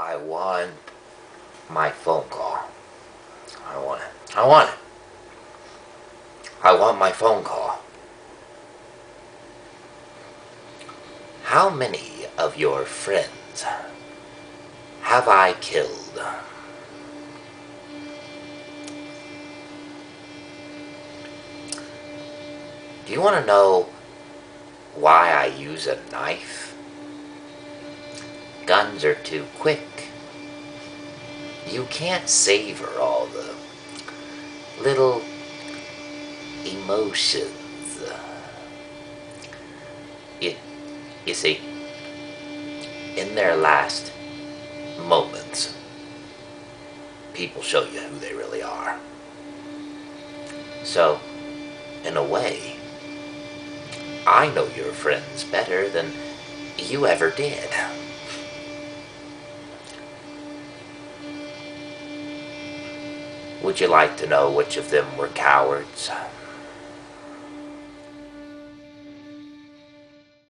I want my phone call. I want it. I want it. I want my phone call. How many of your friends have I killed? Do you want to know why I use a knife? Guns are too quick. You can't savor all the little emotions. It, you see, in their last moments, people show you who they really are. So, in a way, I know your friends better than you ever did. Would you like to know which of them were cowards?